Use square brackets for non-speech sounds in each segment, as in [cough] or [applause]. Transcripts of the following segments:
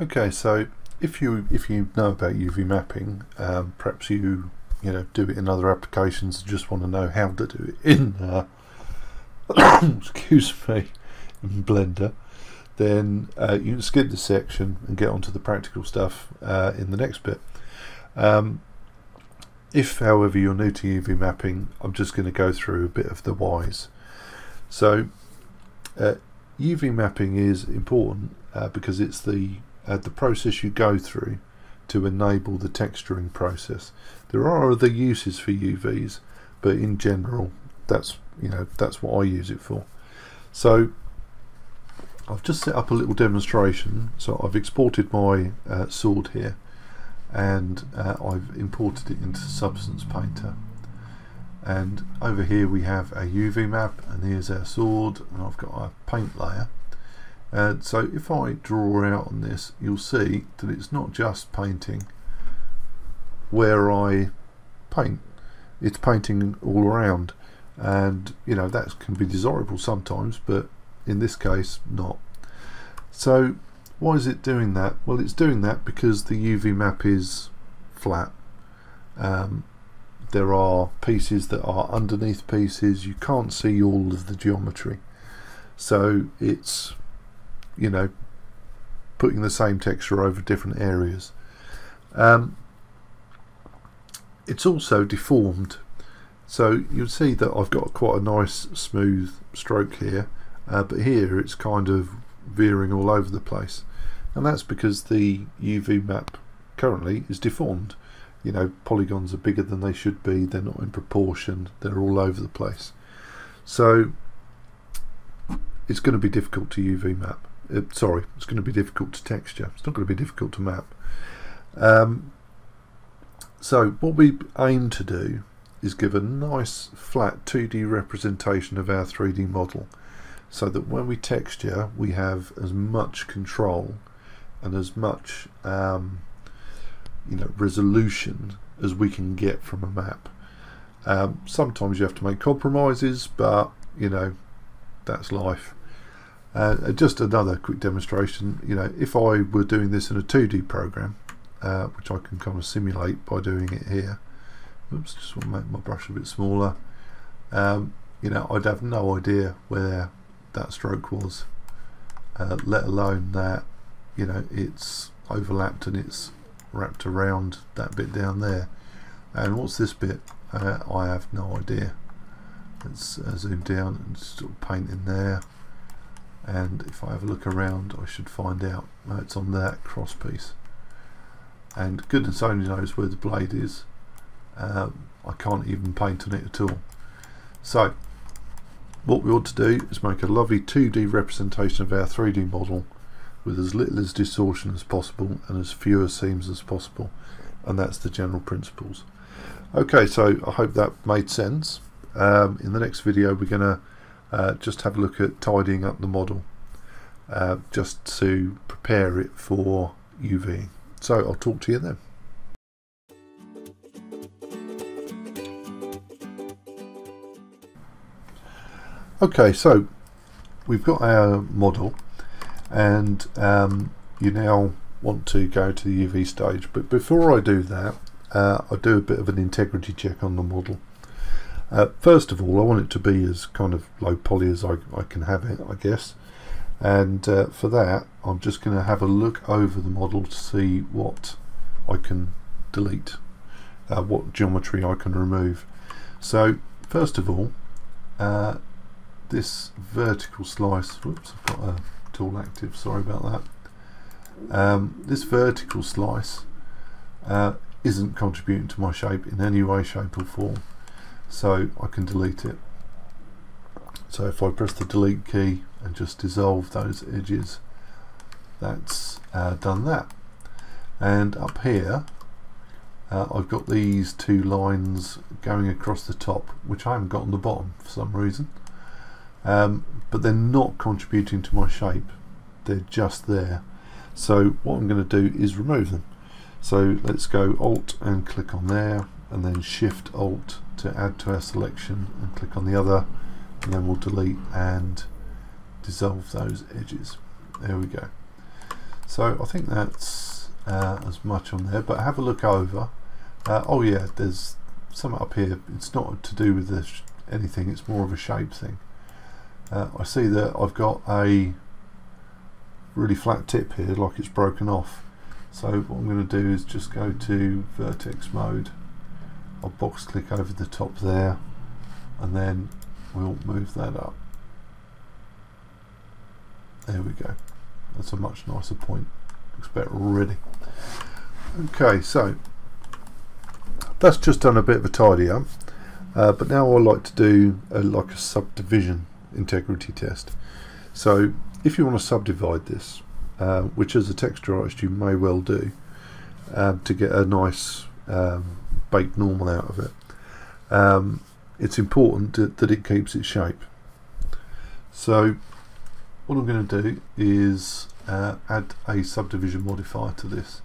Okay, so if you if you know about UV mapping, um, perhaps you you know do it in other applications and just want to know how to do it in uh, [coughs] excuse me in Blender, then uh, you can skip this section and get onto the practical stuff uh, in the next bit. Um, if, however, you're new to UV mapping, I'm just going to go through a bit of the whys. So, uh, UV mapping is important uh, because it's the uh, the process you go through to enable the texturing process. There are other uses for UVs, but in general, that's you know that's what I use it for. So I've just set up a little demonstration. So I've exported my uh, sword here, and uh, I've imported it into Substance Painter. And over here we have a UV map, and here's our sword, and I've got a paint layer. So if I draw out on this, you'll see that it's not just painting where I paint. It's painting all around. And, you know, that can be desirable sometimes, but in this case, not. So why is it doing that? Well, it's doing that because the UV map is flat. Um, there are pieces that are underneath pieces. You can't see all of the geometry. So it's you know, putting the same texture over different areas. Um, it's also deformed. So you'll see that I've got quite a nice smooth stroke here, uh, but here it's kind of veering all over the place. And that's because the UV map currently is deformed. You know, polygons are bigger than they should be, they're not in proportion, they're all over the place. So it's going to be difficult to UV map uh, sorry, it's going to be difficult to texture. It's not going to be difficult to map. Um, so what we aim to do is give a nice flat 2D representation of our 3D model so that when we texture we have as much control and as much um, you know resolution as we can get from a map. Um, sometimes you have to make compromises but you know that's life. Uh, just another quick demonstration, you know, if I were doing this in a 2D program, uh, which I can kind of simulate by doing it here, oops, just want to make my brush a bit smaller, um, you know, I'd have no idea where that stroke was, uh, let alone that, you know, it's overlapped and it's wrapped around that bit down there. And what's this bit? Uh, I have no idea. Let's uh, zoom down and sort of paint in there and if I have a look around I should find out no, it's on that cross piece. And goodness only knows where the blade is. Um, I can't even paint on it at all. So what we ought to do is make a lovely 2D representation of our 3D model with as little as distortion as possible and as fewer seams as possible. And that's the general principles. Okay so I hope that made sense. Um, in the next video we're going to uh, just have a look at tidying up the model uh, just to prepare it for UV. So I'll talk to you then. Okay, so we've got our model and um, you now want to go to the UV stage but before I do that uh, I do a bit of an integrity check on the model uh, first of all, I want it to be as kind of low poly as I, I can have it, I guess. And uh, for that, I'm just going to have a look over the model to see what I can delete, uh, what geometry I can remove. So, first of all, uh, this vertical slice, whoops, I've got a tool active, sorry about that. Um, this vertical slice uh, isn't contributing to my shape in any way, shape or form so I can delete it. So if I press the delete key and just dissolve those edges that's uh, done that. And up here uh, I've got these two lines going across the top which I haven't got on the bottom for some reason. Um, but they're not contributing to my shape. They're just there. So what I'm going to do is remove them. So let's go alt and click on there and then shift alt to add to our selection and click on the other and then we'll delete and dissolve those edges there we go So I think that's uh, as much on there, but have a look over. Uh, oh yeah, there's some up here. It's not to do with this anything, it's more of a shape thing. Uh, I see that I've got a really flat tip here, like it's broken off. So what I'm going to do is just go to vertex mode. I'll box click over the top there, and then we'll move that up. There we go. That's a much nicer point. Looks better already. Okay, so that's just done a bit of a tidy up. Uh, but now I like to do a, like a subdivision integrity test. So if you want to subdivide this, uh, which as a texture artist you may well do, uh, to get a nice um, baked normal out of it, um, it's important that it keeps its shape. So what I'm going to do is uh, add a subdivision modifier to this.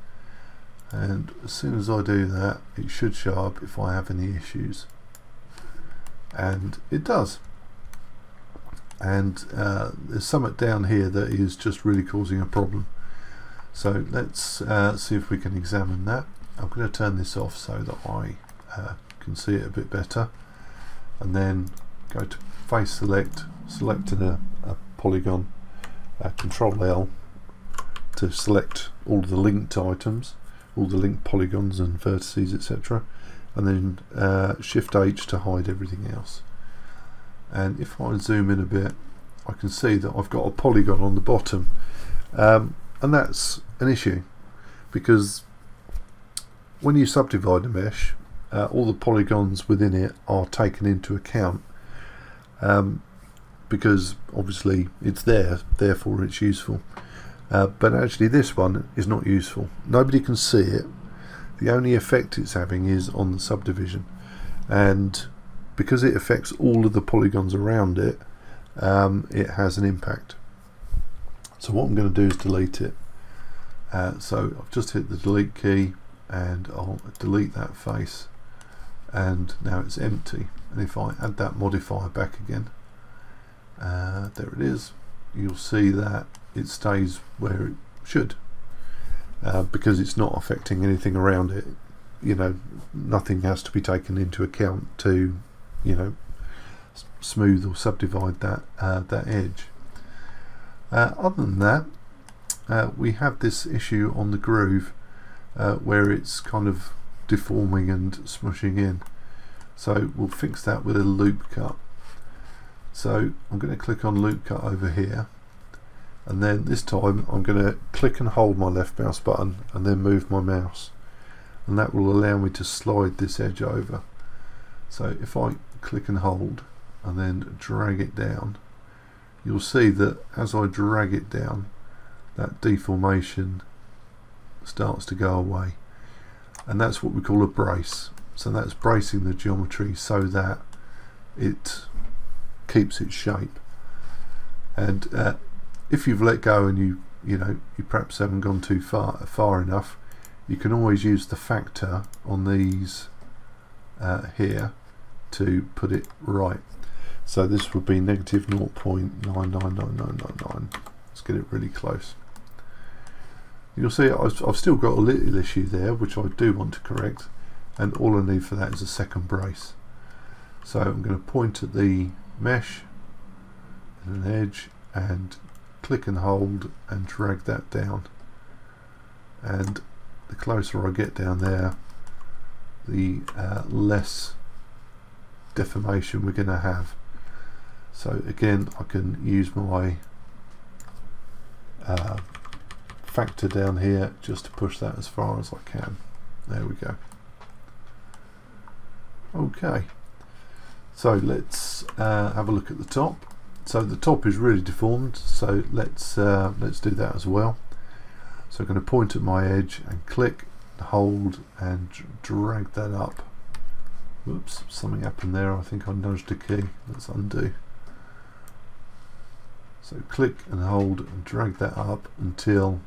And as soon as I do that it should show up if I have any issues. And it does. And uh, there's something down here that is just really causing a problem. So let's uh, see if we can examine that I'm going to turn this off so that I uh, can see it a bit better. And then go to face select select a, a polygon uh, control L to select all the linked items all the linked polygons and vertices etc and then uh, shift H to hide everything else. And if I zoom in a bit I can see that I've got a polygon on the bottom. Um, and that's an issue because when you subdivide a mesh uh, all the polygons within it are taken into account um, because obviously it's there therefore it's useful. Uh, but actually this one is not useful. Nobody can see it. The only effect it's having is on the subdivision. And because it affects all of the polygons around it um, it has an impact. So what I'm going to do is delete it. Uh, so I've just hit the delete key and I'll delete that face. And now it's empty. And if I add that modifier back again uh, there it is. You'll see that it stays where it should. Uh, because it's not affecting anything around it. You know nothing has to be taken into account to you know smooth or subdivide that uh, that edge. Uh, other than that uh, we have this issue on the groove uh, where it's kind of deforming and smushing in. So we'll fix that with a loop cut. So I'm going to click on loop cut over here and then this time I'm going to click and hold my left mouse button and then move my mouse. And that will allow me to slide this edge over. So if I click and hold and then drag it down you'll see that as I drag it down that deformation starts to go away. And that's what we call a brace. So that's bracing the geometry so that it keeps its shape. And uh, if you've let go and you you know you perhaps haven't gone too far far enough you can always use the factor on these uh, here to put it right. So this would be negative 0.999999 let's get it really close you'll see I've, I've still got a little issue there which I do want to correct and all I need for that is a second brace. So I'm going to point at the mesh and an edge and click and hold and drag that down. And the closer I get down there the uh, less deformation we're going to have. So again I can use my uh, factor down here just to push that as far as I can. There we go. Okay. So let's uh, have a look at the top. So the top is really deformed so let's uh, let's do that as well. So I'm going to point at my edge and click hold and drag that up. Whoops something happened there. I think I nudged a key. Let's undo. So click and hold and drag that up until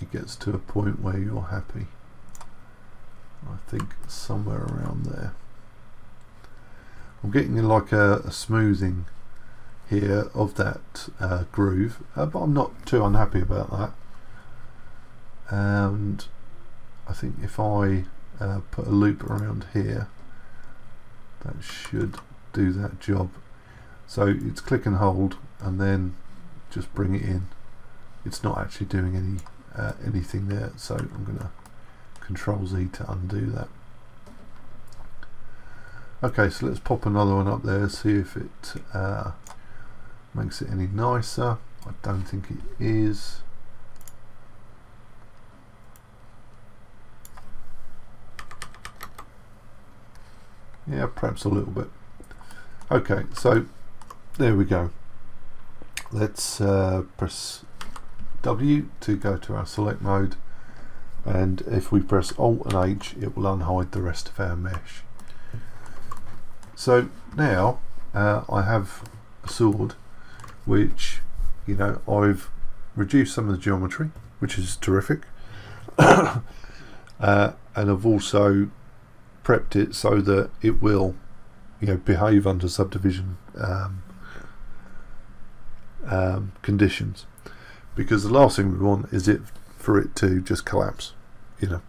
it gets to a point where you're happy. I think somewhere around there. I'm getting like a, a smoothing here of that uh, groove uh, but I'm not too unhappy about that. And I think if I uh, put a loop around here that should do that job. So it's click and hold and then just bring it in. It's not actually doing any uh, anything there. So I'm gonna control Z to undo that. Okay so let's pop another one up there see if it uh, makes it any nicer. I don't think it is. Yeah perhaps a little bit. Okay so there we go. Let's uh, press W to go to our select mode and if we press Alt and H it will unhide the rest of our mesh. So now uh, I have a sword which you know I've reduced some of the geometry which is terrific [coughs] uh, and I've also prepped it so that it will you know behave under subdivision um, um, conditions because the last thing we want is it for it to just collapse you know.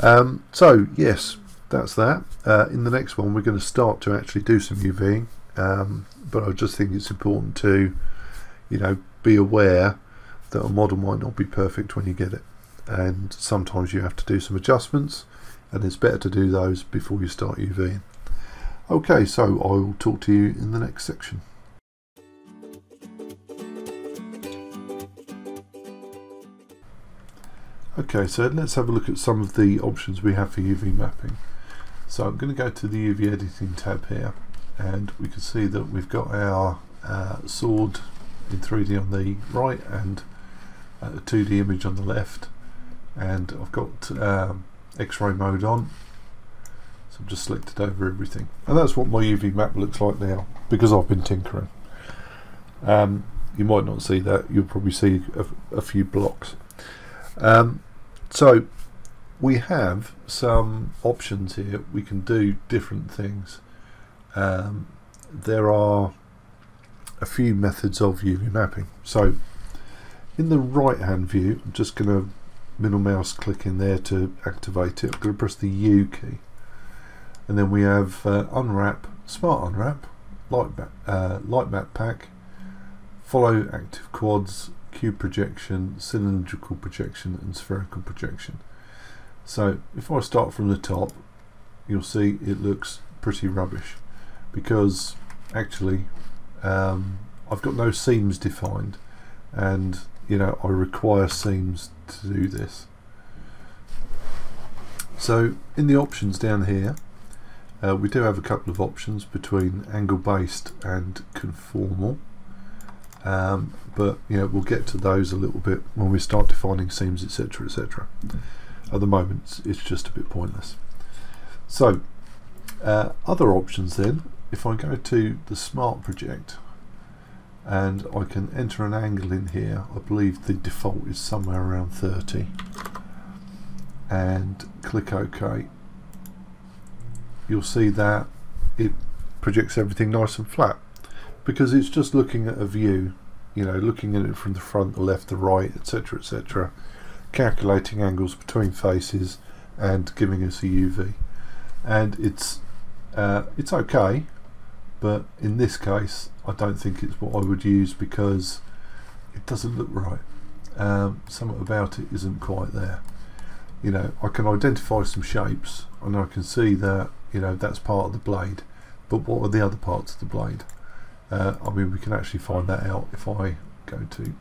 Um, so yes that's that. Uh, in the next one we're going to start to actually do some UVing um, but I just think it's important to you know be aware that a model might not be perfect when you get it. And sometimes you have to do some adjustments and it's better to do those before you start UVing okay so I will talk to you in the next section Okay, so let's have a look at some of the options we have for UV mapping. So I'm going to go to the UV editing tab here and we can see that we've got our uh, sword in 3D on the right and a 2D image on the left. And I've got um, x-ray mode on. So I've just selected over everything. And that's what my UV map looks like now because I've been tinkering. Um, you might not see that. You'll probably see a, a few blocks. Um, so we have some options here. We can do different things. Um, there are a few methods of UV mapping. So in the right hand view, I'm just going to middle mouse click in there to activate it. I'm going to press the U key. And then we have uh, unwrap, smart unwrap, light, map, uh, light map pack, follow active quads, cube projection, cylindrical projection and spherical projection. So if I start from the top you'll see it looks pretty rubbish because actually um, I've got no seams defined and you know I require seams to do this. So in the options down here uh, we do have a couple of options between angle based and conformal um, but you know we'll get to those a little bit when we start defining seams etc etc at the moment it's just a bit pointless. So uh, other options then if I go to the smart project and I can enter an angle in here I believe the default is somewhere around 30 and click OK. You'll see that it projects everything nice and flat because it's just looking at a view you know looking at it from the front the left the right etc etc calculating angles between faces and giving us a UV and it's uh, it's okay but in this case I don't think it's what I would use because it doesn't look right. Um, something about it isn't quite there. You know I can identify some shapes and I can see that you know that's part of the blade but what are the other parts of the blade uh, I mean we can actually find that out if I go to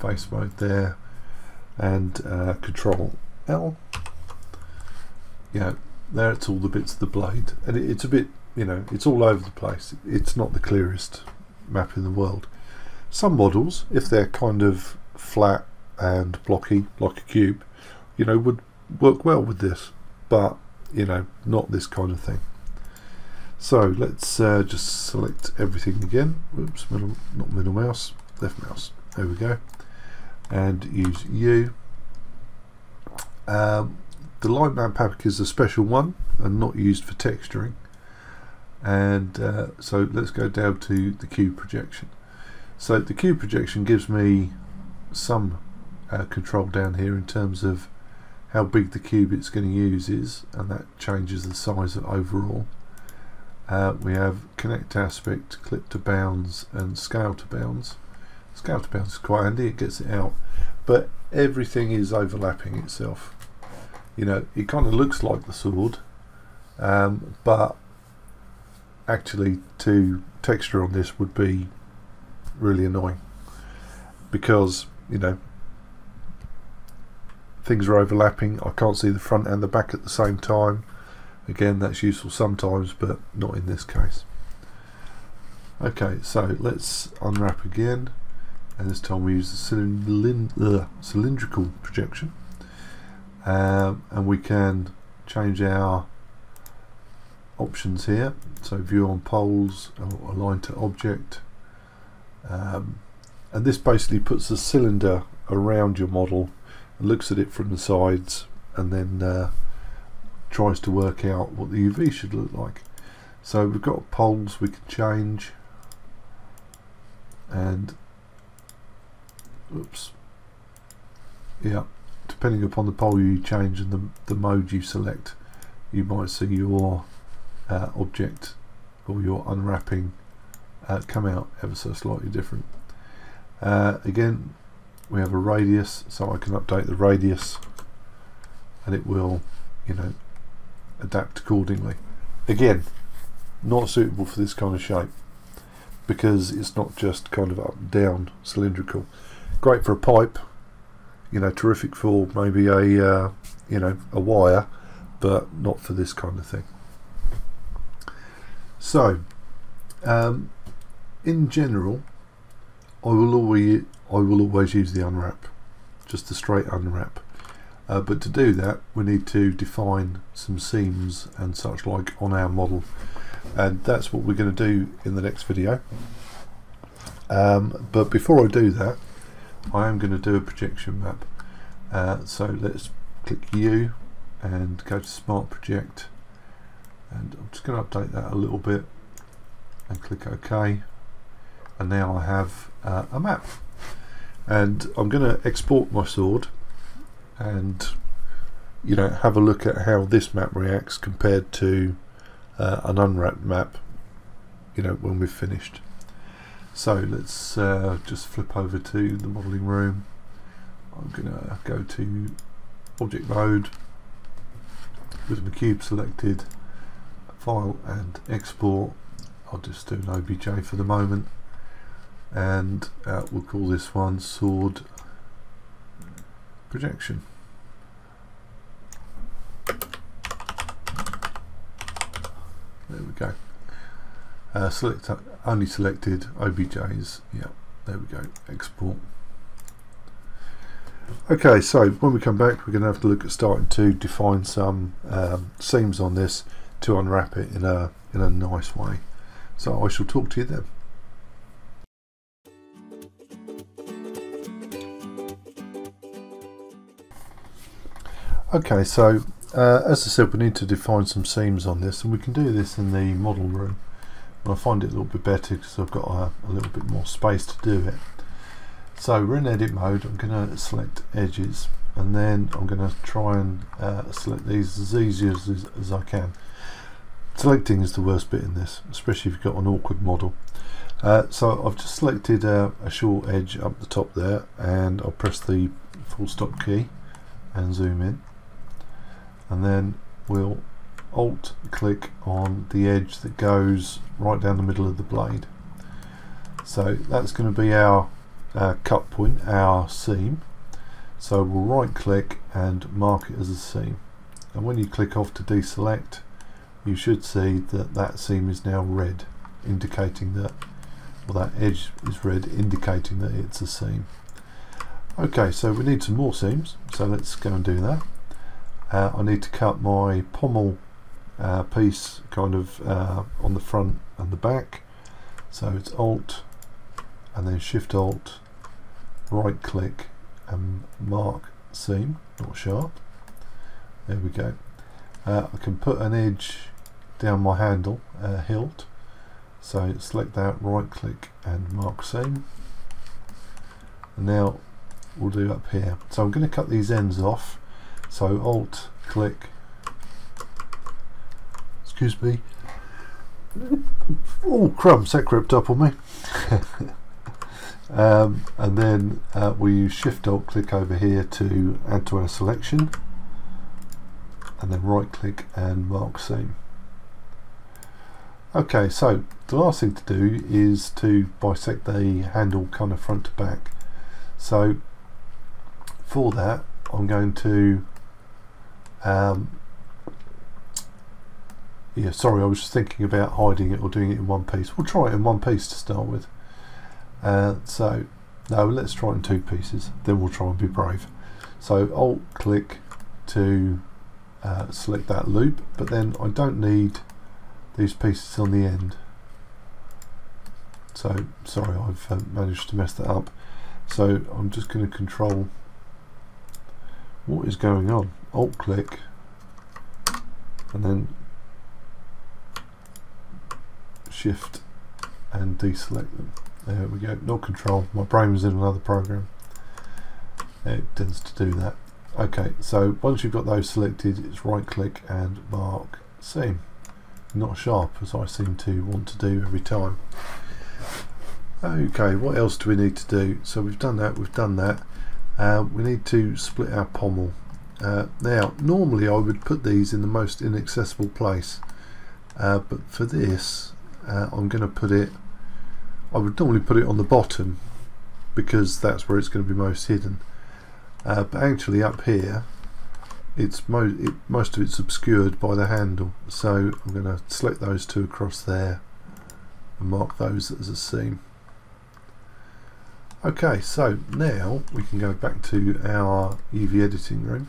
face mode there and uh, control L. Yeah there it's all the bits of the blade. And it, it's a bit you know it's all over the place. It's not the clearest map in the world. Some models if they're kind of flat and blocky like a cube you know would work well with this. But you know not this kind of thing so let's uh, just select everything again. Oops, middle, not middle mouse, left mouse. There we go. And use U. Um, the light map pack is a special one and not used for texturing. and uh, so let's go down to the cube projection so the cube projection gives me some uh, control down here in terms of how big the cube it's going to use is and that changes the size of overall uh, we have correct aspect, clip to bounds and scale to bounds. Scale to bounds is quite handy, it gets it out. But everything is overlapping itself. You know it kind of looks like the sword um, but actually to texture on this would be really annoying. Because you know things are overlapping I can't see the front and the back at the same time again that's useful sometimes but not in this case. Okay so let's unwrap again. And this time we use the cylindri uh, cylindrical projection. Um, and we can change our options here. So view on poles align to object. Um, and this basically puts the cylinder around your model looks at it from the sides and then uh, tries to work out what the UV should look like. So we've got poles we can change. And oops. Yeah depending upon the pole you change and the, the mode you select you might see your uh, object or your unwrapping uh, come out ever so slightly different. Uh, again we have a radius so I can update the radius. And it will you know adapt accordingly. Again not suitable for this kind of shape because it's not just kind of up down cylindrical. Great for a pipe you know terrific for maybe a uh, you know a wire but not for this kind of thing. So, um, in general, I will always I will always use the unwrap, just the straight unwrap. Uh, but to do that, we need to define some seams and such like on our model, and that's what we're going to do in the next video. Um, but before I do that, I am going to do a projection map. Uh, so let's click U and go to Smart Project. And I'm just going to update that a little bit and click OK. And now I have uh, a map. And I'm going to export my sword and you know have a look at how this map reacts compared to uh, an unwrapped map you know when we've finished. So let's uh, just flip over to the modeling room. I'm gonna go to object mode with my cube selected file and export. I'll just do an OBJ for the moment. And uh, we'll call this one sword projection. There we go. Uh, select only selected OBJs yeah there we go. Export. Okay, so when we come back, we're going to have to look at starting to define some um, seams on this to unwrap it in a in a nice way. So I shall talk to you then. Okay, so uh, as I said, we need to define some seams on this, and we can do this in the model room. And I find it a little bit better because I've got a, a little bit more space to do it. So we're in edit mode, I'm going to select edges and then I'm going to try and uh, select these as easy as, as, as, I can. Selecting is the worst bit in this, especially if you've got an awkward model. Uh, so I've just selected uh, a short edge up the top there and I'll press the full stop key and zoom in and then we'll alt click on the edge that goes right down the middle of the blade. So that's going to be our uh, cut point, our seam. So we'll right click and mark it as a seam. And when you click off to deselect, you should see that that seam is now red, indicating that, well that edge is red, indicating that it's a seam. Okay, so we need some more seams, so let's go and do that. Uh, I need to cut my pommel uh, piece kind of uh, on the front and the back. So it's Alt and then Shift Alt right click and mark seam, not sharp. There we go. Uh, I can put an edge down my handle uh, hilt so select that right click and mark seam and now we'll do up here so I'm going to cut these ends off so alt click. Excuse me. [laughs] Oh crumbs that crept up on me. [laughs] Um, and then uh, we use shift alt click over here to add to our selection. And then right click and mark seam okay so the last thing to do is to bisect the handle kind of front to back. So for that I'm going to um, yeah sorry I was just thinking about hiding it or doing it in one piece. We'll try it in one piece to start with. Uh, so no let's try it in two pieces. Then we'll try and be brave. So alt click to uh, select that loop but then I don't need these pieces on the end. So sorry I've uh, managed to mess that up. So I'm just going to control what is going on alt click. And then shift and deselect them. There we go. Not control. My brain was in another program. It tends to do that. Okay so once you've got those selected it's right click and mark seam not sharp as I seem to want to do every time. Okay what else do we need to do? So we've done that we've done that. Uh, we need to split our pommel uh, now normally I would put these in the most inaccessible place uh, but for this uh, I'm going to put it I would normally put it on the bottom because that's where it's going to be most hidden. Uh, but actually up here it's mo it, most of it's obscured by the handle. So I'm going to select those two across there and mark those as a seam. Okay so now we can go back to our UV editing room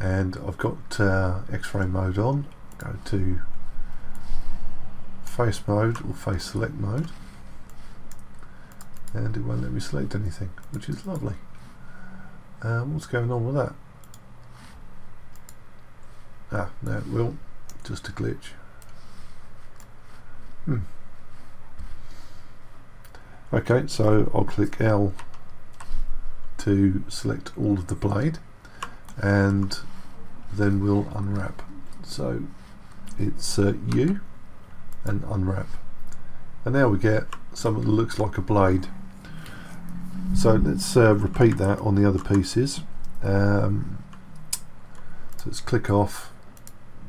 and I've got uh, x-ray mode on. Go to face mode or face select mode. And it won't let me select anything which is lovely. Um, what's going on with that? Ah no it will just a glitch. Hmm. Okay so I'll click L to select all of the blade. And then we'll unwrap. So it's uh, U and unwrap. And now we get something that looks like a blade. So let's uh, repeat that on the other pieces. Um, so let's click off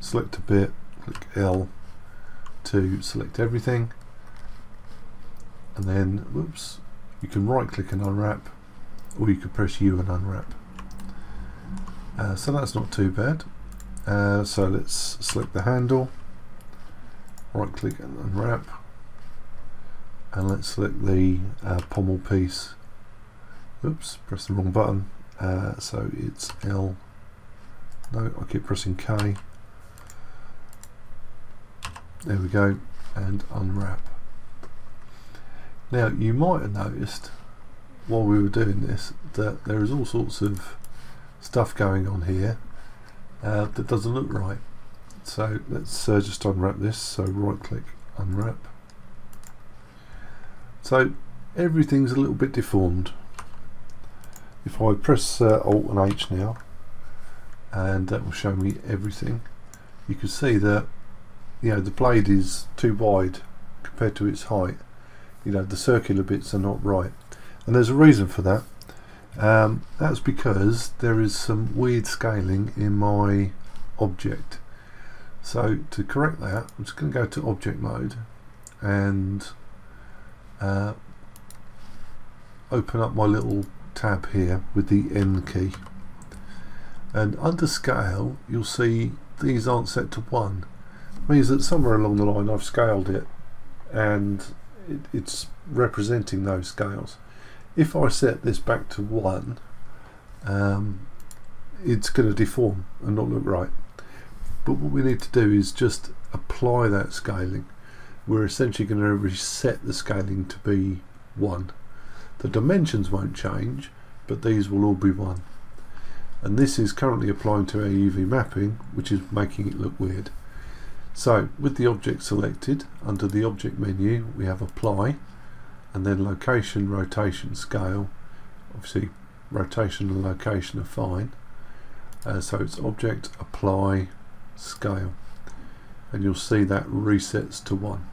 select a bit click L to select everything. And then whoops you can right click and unwrap or you could press U and unwrap uh, so that's not too bad. Uh, so let's select the handle right click and unwrap and let's select the uh, pommel piece. Oops press the wrong button. Uh, so it's L. No I keep pressing K. There we go and unwrap. Now you might have noticed while we were doing this that there is all sorts of stuff going on here uh, that doesn't look right. So let's uh, just unwrap this. So right click unwrap. So everything's a little bit deformed. If I press uh, alt and H now and that will show me everything you can see that you know the blade is too wide compared to its height. You know the circular bits are not right. And there's a reason for that um, that's because there is some weird scaling in my object. So to correct that I'm just going to go to object mode and uh, open up my little tab here with the N key. And under scale you'll see these aren't set to 1 it means that somewhere along the line I've scaled it and it, it's representing those scales if I set this back to 1 um, it's going to deform and not look right. But what we need to do is just apply that scaling. We're essentially going to reset the scaling to be 1 the dimensions won't change but these will all be 1 and this is currently applying to our UV mapping which is making it look weird. So with the object selected, under the object menu we have apply and then location, rotation, scale. Obviously rotation and location are fine. Uh, so it's object, apply, scale. And you'll see that resets to 1.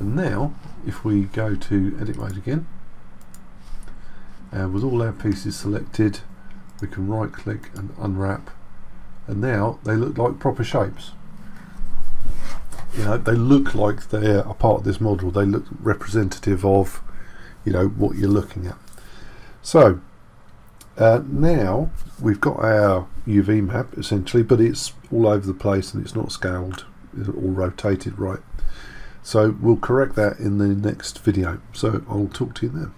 And now if we go to edit mode again and uh, with all our pieces selected we can right click and unwrap and now they look like proper shapes you know they look like they're a part of this model. They look representative of you know what you're looking at. So uh, now we've got our UV map essentially but it's all over the place and it's not scaled it's all rotated right? So we'll correct that in the next video. So I'll talk to you then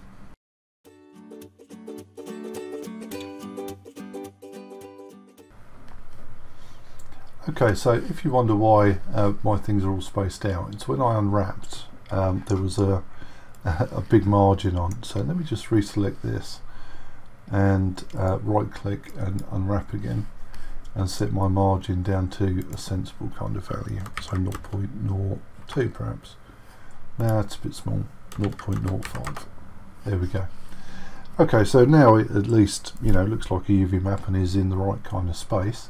Okay, so if you wonder why uh, my things are all spaced out, it's when I unwrapped, um, there was a, [laughs] a big margin on. So let me just reselect this and uh, right click and unwrap again and set my margin down to a sensible kind of value, so 0.02 perhaps. Now it's a bit small, 0.05. There we go. Okay, so now it at least you know looks like a UV map and is in the right kind of space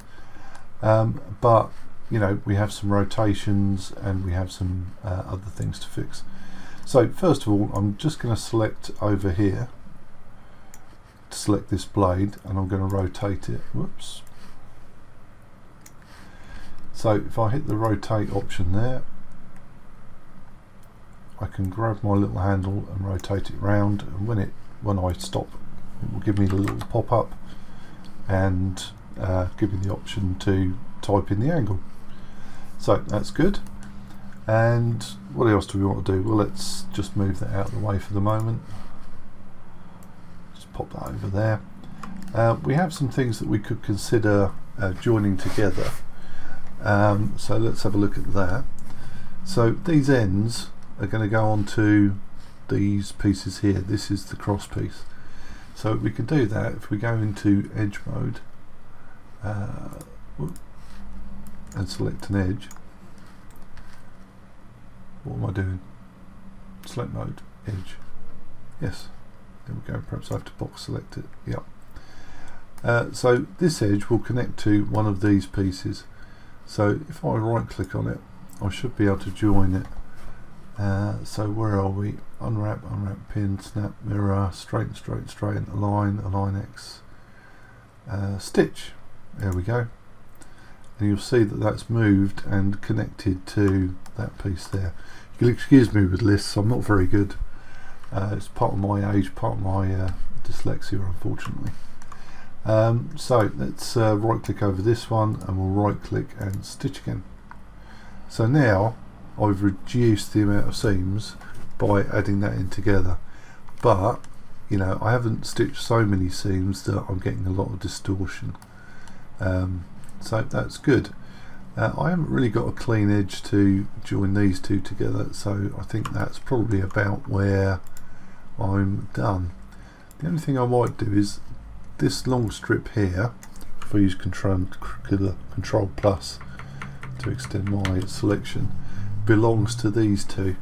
um, but you know we have some rotations and we have some uh, other things to fix. So first of all I'm just going to select over here to select this blade and I'm going to rotate it. Whoops. So if I hit the rotate option there I can grab my little handle and rotate it round. And when it when I stop it will give me a little pop-up and uh, give me the option to type in the angle. So that's good. And what else do we want to do? Well, let's just move that out of the way for the moment. Just pop that over there. Uh, we have some things that we could consider uh, joining together. Um, so let's have a look at that. So these ends are going to go onto these pieces here. This is the cross piece. So we can do that if we go into edge mode uh, and select an edge. What am I doing? Select mode, edge. Yes, there we go. Perhaps I have to box select it. Yep. Uh, so this edge will connect to one of these pieces. So if I right click on it, I should be able to join it. Uh, so where are we? Unwrap, unwrap, pin, snap, mirror, straighten, straighten, straighten, align, align X, uh, stitch. There we go. And you'll see that that's moved and connected to that piece there. You'll excuse me with lists, I'm not very good. Uh, it's part of my age, part of my uh, dyslexia unfortunately. Um, so let's uh, right click over this one and we'll right click and stitch again. So now I've reduced the amount of seams by adding that in together but you know I haven't stitched so many seams that I'm getting a lot of distortion. Um, so that's good. Uh, I haven't really got a clean edge to join these two together so I think that's probably about where I'm done. The only thing I might do is this long strip here, if I use control, control plus to extend my selection, belongs to these two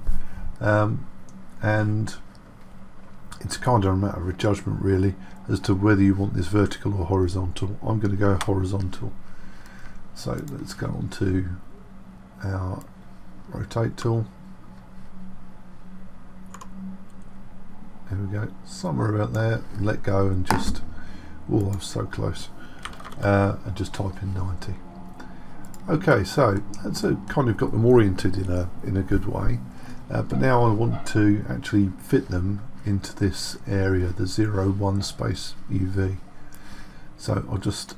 um, and it's kind of a matter of judgment really as to whether you want this vertical or horizontal. I'm going to go horizontal. So let's go on to our rotate tool. There we go, somewhere about there, let go and just, oh I was so close, uh, and just type in 90. Okay, so that's a, kind of got them oriented in a, in a good way, uh, but now I want to actually fit them into this area, the 0, 1 space UV. So I'll just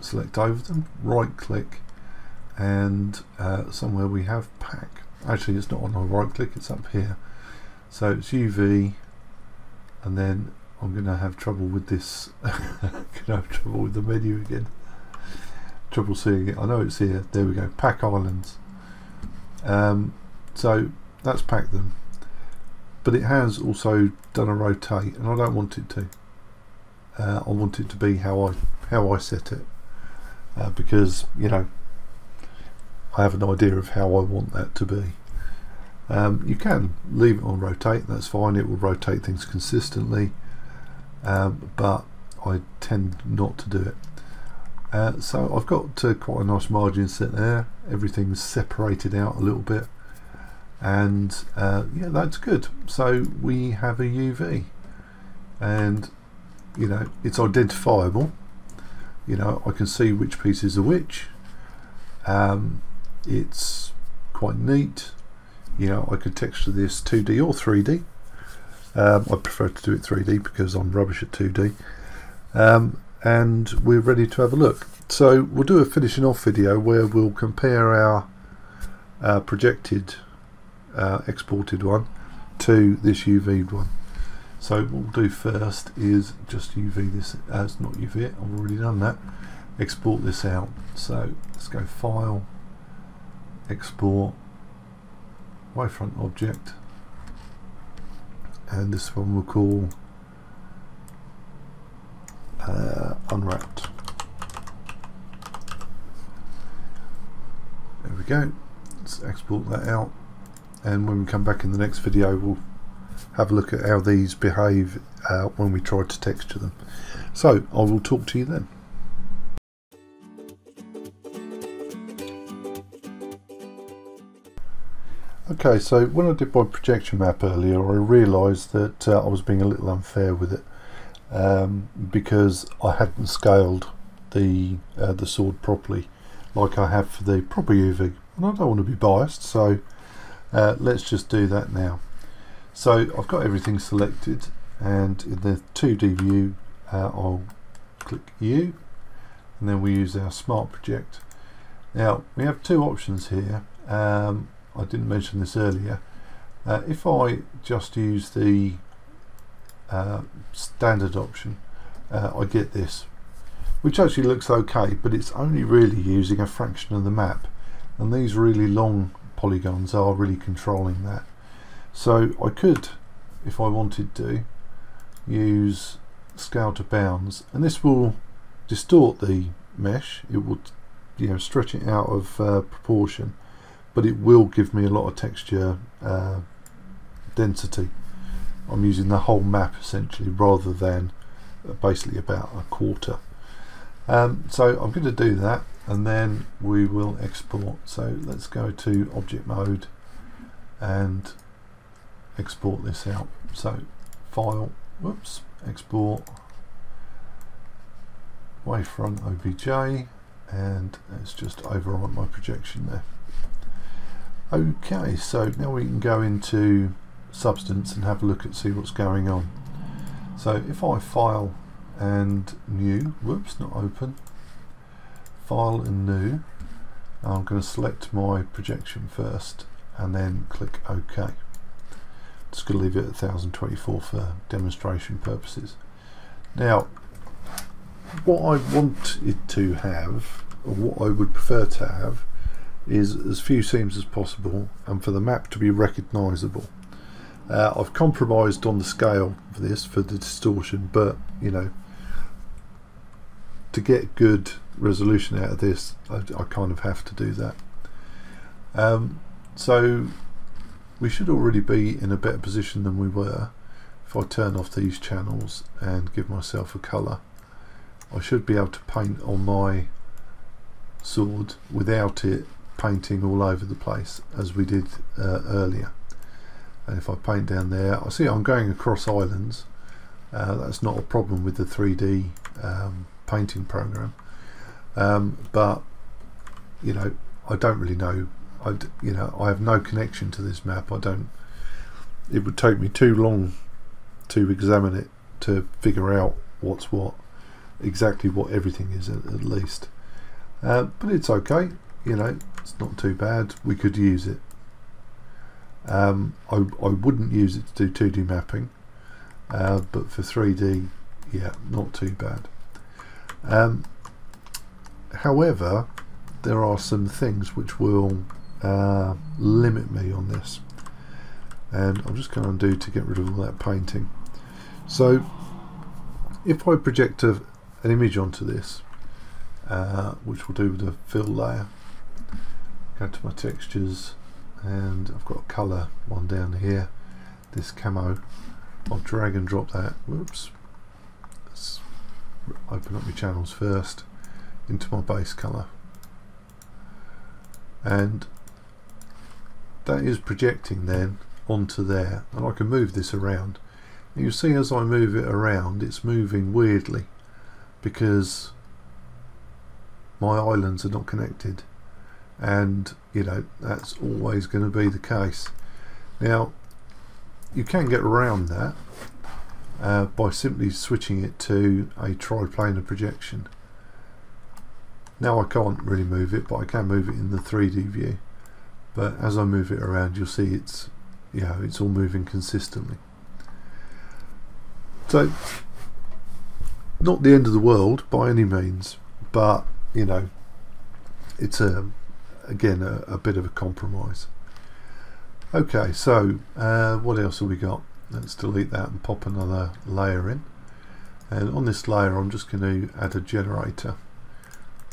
select over them, right click, and uh, somewhere we have pack. Actually, it's not on our right click, it's up here. So it's UV, and then I'm going to have trouble with this. [laughs] going to have trouble with the menu again. Trouble seeing it. I know it's here. There we go. Pack islands. Um, so that's packed them but it has also done a rotate and I don't want it to. Uh, I want it to be how I how I set it. Uh, because you know I have an idea of how I want that to be. Um, you can leave it on rotate, that's fine, it will rotate things consistently, um, but I tend not to do it. Uh, so I've got uh, quite a nice margin set there, everything's separated out a little bit, and uh, yeah, that's good. So we have a UV, and you know, it's identifiable. You know, I can see which pieces are which. Um, it's quite neat you know I could texture this 2D or 3D um, I prefer to do it 3D because I'm rubbish at 2D um, and we're ready to have a look so we'll do a finishing off video where we'll compare our uh, projected uh, exported one to this UV one. So what we'll do first is just UV this as not UV it I've already done that. Export this out. So let's go file export wavefront object and this one we'll call uh, unwrapped. There we go. Let's export that out and when we come back in the next video we'll have a look at how these behave uh, when we try to texture them. So I will talk to you then. Okay, so when I did my projection map earlier, I realised that uh, I was being a little unfair with it um, because I hadn't scaled the uh, the sword properly, like I have for the proper UV, and I don't want to be biased, so uh, let's just do that now. So I've got everything selected, and in the 2D view, uh, I'll click U, and then we use our Smart Project. Now we have two options here. Um, I didn't mention this earlier uh, if I just use the uh, standard option uh, I get this which actually looks okay but it's only really using a fraction of the map and these really long polygons are really controlling that so I could if I wanted to use scale to bounds and this will distort the mesh it will you know stretch it out of uh, proportion but it will give me a lot of texture uh, density. I'm using the whole map essentially rather than basically about a quarter. Um, so I'm going to do that and then we will export. So let's go to object mode and export this out. So file, whoops, export wavefront OBJ and let's just overwrite my projection there. Okay, so now we can go into Substance and have a look at see what's going on. So if I file and new, whoops, not open, file and new, I'm going to select my projection first and then click OK. Just going to leave it at 1024 for demonstration purposes. Now, what I want it to have, or what I would prefer to have, is as few seams as possible and for the map to be recognisable. Uh, I've compromised on the scale for this for the distortion but you know to get good resolution out of this I, I kind of have to do that. Um, so we should already be in a better position than we were if I turn off these channels and give myself a colour. I should be able to paint on my sword without it painting all over the place as we did uh, earlier. And if I paint down there I see I'm going across islands. Uh, that's not a problem with the 3D um, painting program um, but you know I don't really know. I you know I have no connection to this map. I don't it would take me too long to examine it to figure out what's what exactly what everything is at, at least. Uh, but it's okay you know it's not too bad. We could use it. Um, I, I wouldn't use it to do 2D mapping uh, but for 3D yeah not too bad. Um, however there are some things which will uh, limit me on this. And I'm just going to undo to get rid of all that painting. So if I project a, an image onto this uh, which will do with a fill layer go to my textures and I've got a colour one down here this camo. I'll drag and drop that. Whoops. Let's open up my channels first into my base colour. And that is projecting then onto there. And I can move this around. And you see as I move it around it's moving weirdly because my islands are not connected. And you know that's always going to be the case. Now you can get around that uh, by simply switching it to a triplanar projection now I can't really move it but I can move it in the 3D view. But as I move it around you'll see it's you know it's all moving consistently. So not the end of the world by any means but you know it's a again a, a bit of a compromise. Okay so uh, what else have we got? Let's delete that and pop another layer in. And on this layer I'm just going to add a generator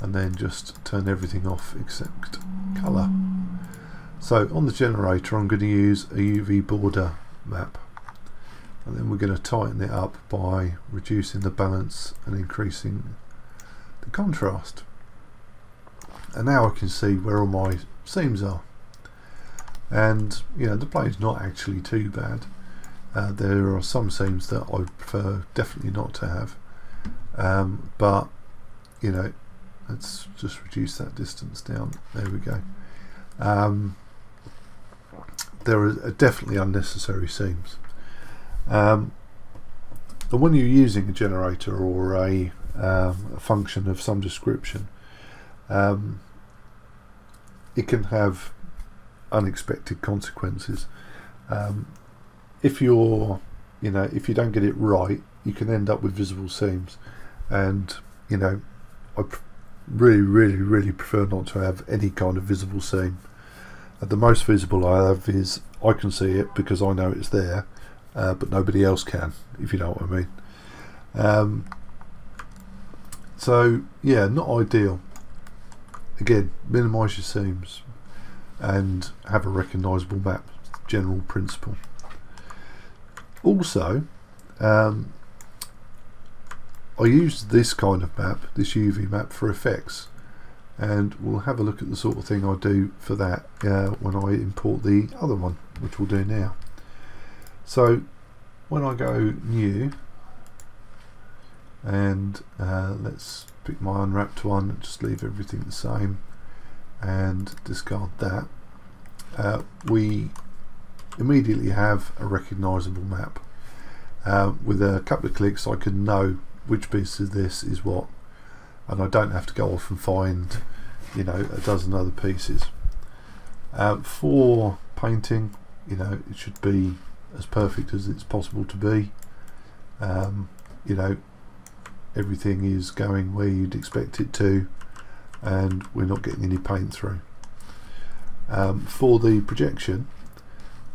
and then just turn everything off except color so on the generator I'm going to use a UV border map and then we're going to tighten it up by reducing the balance and increasing the contrast. And now I can see where all my seams are. And you know the plane's not actually too bad. Uh, there are some seams that I prefer definitely not to have. Um, but you know let's just reduce that distance down. There we go. Um, there are definitely unnecessary seams. Um, and when you're using a generator or a, um, a function of some description um, it can have unexpected consequences. Um, if you're, you know, if you don't get it right, you can end up with visible seams, and you know, I really, really, really prefer not to have any kind of visible seam. Uh, the most visible I have is I can see it because I know it's there, uh, but nobody else can, if you know what I mean. Um, so yeah, not ideal. Again, minimise your seams and have a recognisable map general principle also um, I used this kind of map this UV map for effects. And we'll have a look at the sort of thing I do for that uh, when I import the other one which we'll do now. So when I go new and uh, let's pick my unwrapped one just leave everything the same and discard that uh, we immediately have a recognizable map. Uh, with a couple of clicks I can know which piece of this is what. And I don't have to go off and find you know a dozen other pieces. Uh, for painting you know it should be as perfect as it's possible to be. Um, you know everything is going where you'd expect it to and we're not getting any paint through. Um, for the projection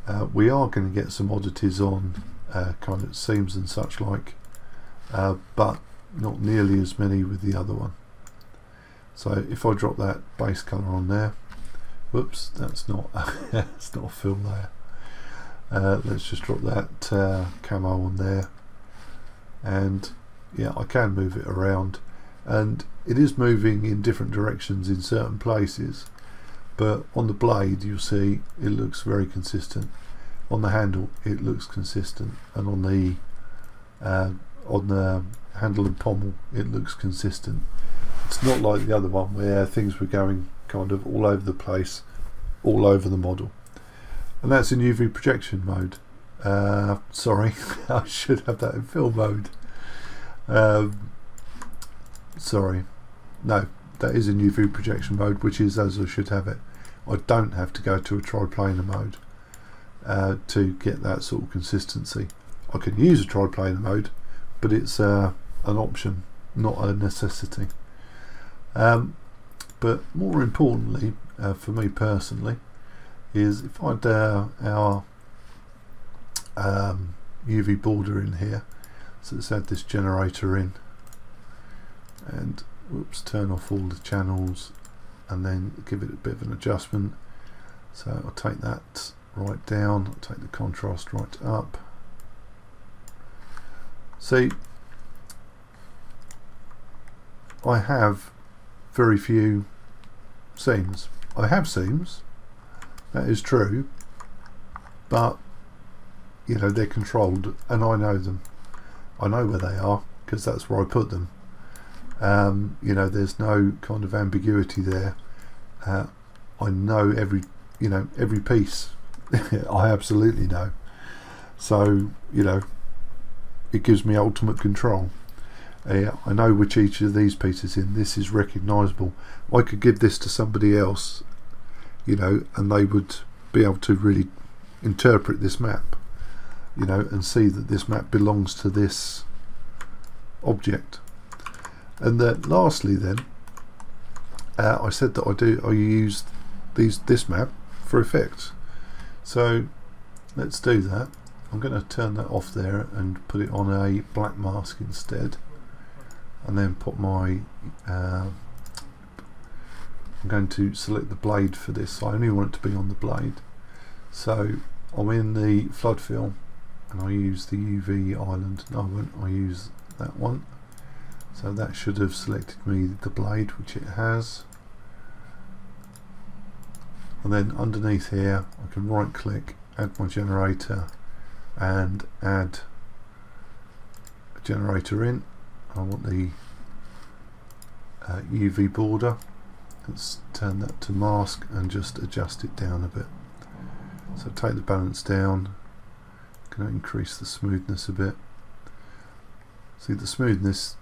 uh, we are going to get some oddities on uh, kind of seams and such like uh, but not nearly as many with the other one. So if I drop that base colour on there whoops that's not [laughs] that's not a fill layer. Uh, let's just drop that uh, camo on there. And yeah I can move it around. And it is moving in different directions in certain places but on the blade you'll see it looks very consistent. On the handle it looks consistent. And on the uh, on the handle and pommel it looks consistent. It's not like the other one where things were going kind of all over the place all over the model. And that's in UV projection mode. Uh, sorry [laughs] I should have that in fill mode. Um, sorry. No that is in UV projection mode which is as I should have it. I don't have to go to a triplanar mode uh, to get that sort of consistency. I can use a triplanar mode but it's uh, an option not a necessity. Um, but more importantly uh, for me personally is if I do our um, UV border in here so let's add this generator in and oops turn off all the channels and then give it a bit of an adjustment. So I'll take that right down I'll take the contrast right up see I have very few seams. I have seams that is true but you know they're controlled and I know them. I know where they are because that's where I put them. Um, you know there's no kind of ambiguity there. Uh, I know every you know every piece. [laughs] I absolutely know. So you know it gives me ultimate control. Uh, I know which each of these pieces in. This is recognizable. I could give this to somebody else you know and they would be able to really interpret this map you know and see that this map belongs to this object. And then lastly then uh, I said that I do I use these this map for effects so let's do that I'm going to turn that off there and put it on a black mask instead and then put my uh, I'm going to select the blade for this. I only want it to be on the blade. So I'm in the flood fill and I use the UV island. No I won't. I use that one. So that should have selected me the blade which it has. And then underneath here I can right click add my generator and add a generator in. I want the uh, UV border. Let's turn that to mask and just adjust it down a bit. So take the balance down. Going to increase the smoothness a bit. See the smoothness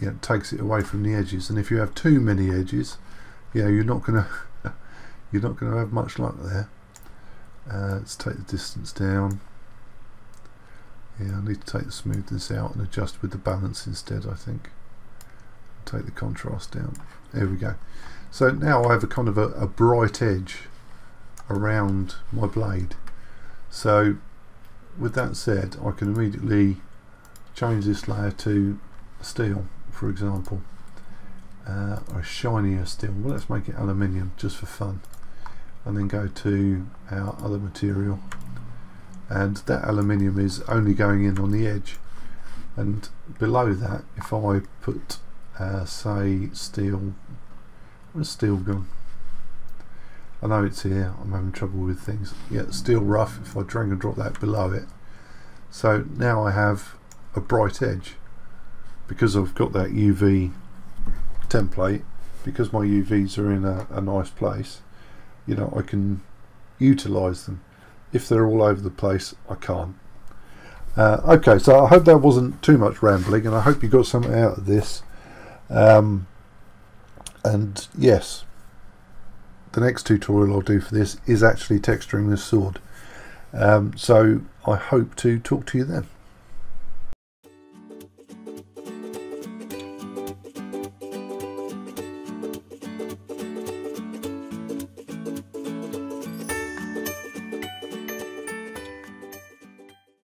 yeah, takes it away from the edges. And if you have too many edges yeah you're not going [laughs] to you're not to have much luck there. Uh, let's take the distance down yeah I need to take the smoothness out and adjust with the balance instead I think. Take the contrast down there we go. So now I have a kind of a, a bright edge around my blade. So with that said I can immediately change this layer to steel for example. Uh, or a shinier steel. Well let's make it aluminium just for fun. And then go to our other material and that aluminium is only going in on the edge. And below that if I put uh, say steel where's steel gone? I know it's here I'm having trouble with things. Yeah steel rough if I drag and drop that below it. So now I have a bright edge because I've got that UV template because my UVs are in a, a nice place you know I can utilize them if they're all over the place I can't. Uh, okay so I hope that wasn't too much rambling and I hope you got something out of this. Um, and yes the next tutorial I'll do for this is actually texturing this sword. Um, so I hope to talk to you then